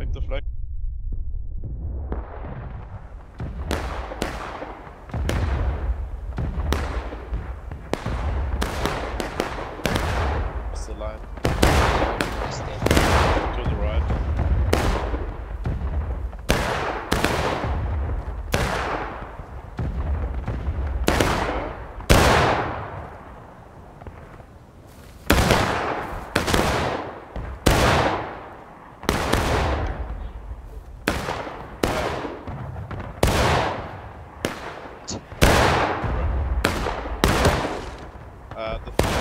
take the flag. Uh, the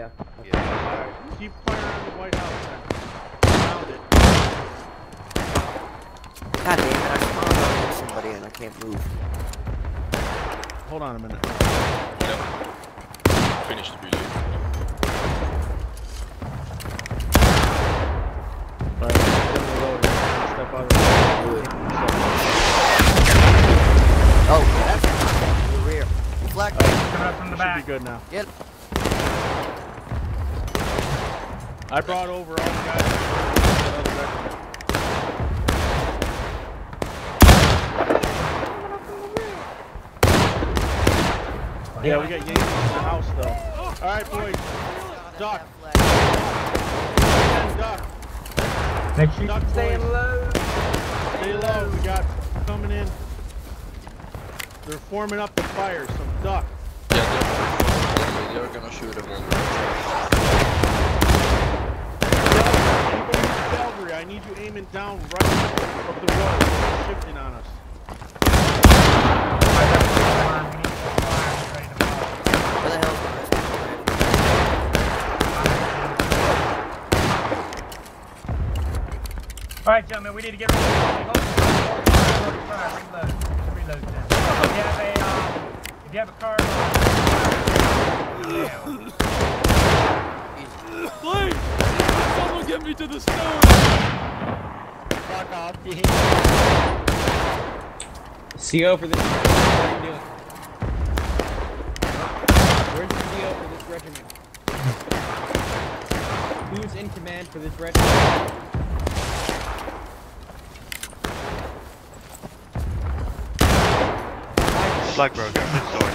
Yeah. Yeah. Keep firing on the White House then. Found it. God damn it, I spawned up with somebody and I can't move. Hold on a minute. Yeah. Finished really. Alright, step out of the Oh, that's the rear. Deflect. Coming up from the Should back. be good now. Get I brought over all the guys. from the other regiment. Yeah, we got Yankees in the house though. Alright, boys. Doc. Again, duck. Make sure Duck you stay low. Stay low. We got coming in. They're forming up the fire, so duck. Yeah, they're, they're gonna shoot them all. Who's I need you aiming down right of the road. Shifting on us. Alright, gentlemen, we need to get rid of fire, reload. Reload then. If you have a, um, if you have a car, yeah. Please! Someone get me to the stone! CO for this. Where's the CO for this regiment? Who's in command for this regiment? Flag broke out this door.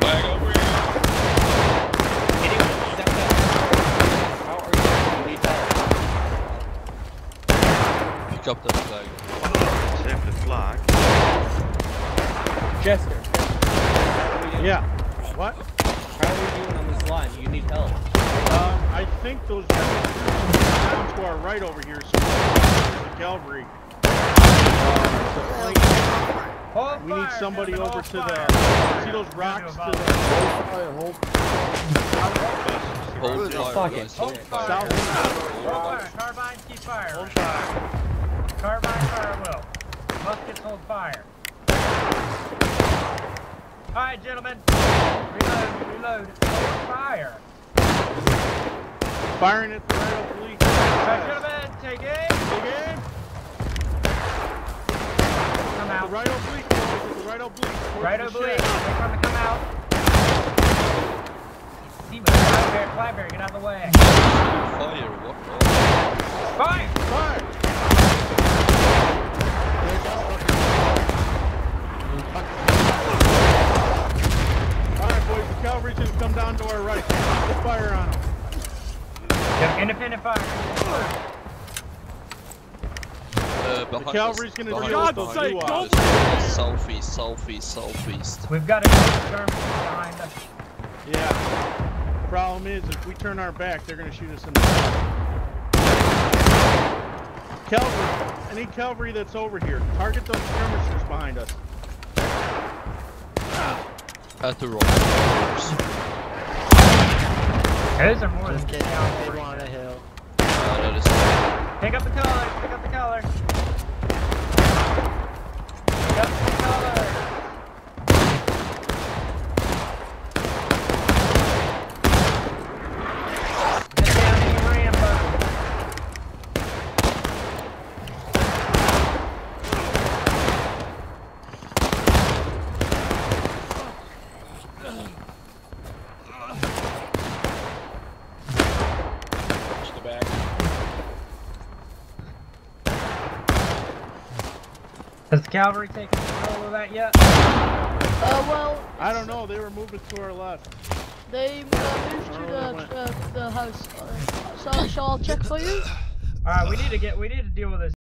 Flag over here! Anyone step up. How are you? You need help. Pick up that flag. Save the flag. Jester. We? Yeah. What? How are we doing on this line? You need help. Um, I think those guys are down to our right over here. So the cavalry. Where the hell's the fire? Hold We need fire, somebody gentlemen, over hold to fire. the. See those rocks to Hold the Hold Hold fire, fucking guys. Hold shit. fire. south. Hold fire. Carbines keep fire. Hold fire. Carbine fire will. Muskets hold fire. Alright, gentlemen. Reload, reload. Hold fire. Firing at the right oblique. Alright, gentlemen, take aim. Big aim. Come The out. right oblique. The right oblique. Right oblique. shed. Wait for him to come out. Demon, Flybear, Flybear, get out of the way. Fire, what? Fire! Fire! Alright, boys, the cavalry's gonna come down to our right. Put fire on them. Yep, Independent fire. Uh, behind us, cavalry's gonna behind deal us, with those behind new us. ops. Southeast, southeast, southeast, southeast. We've got a German behind us. Yeah. Problem is, if we turn our back, they're gonna shoot us in the back. Cavalry, any cavalry that's over here, target those skirmishers behind us. At the rock. Of Those are more Just than kidding. cavalry. Big one on a hill. Uh, that is Pick up the color, pick up the color. Pick up the color. Get down any Rambo. to the back. Has the cavalry taken control of that yet? Uh, well, I don't know, they were moving to our left. they uh, moved to the, uh, the house. Uh, so shall I check for you? Alright, we need to get we need to deal with this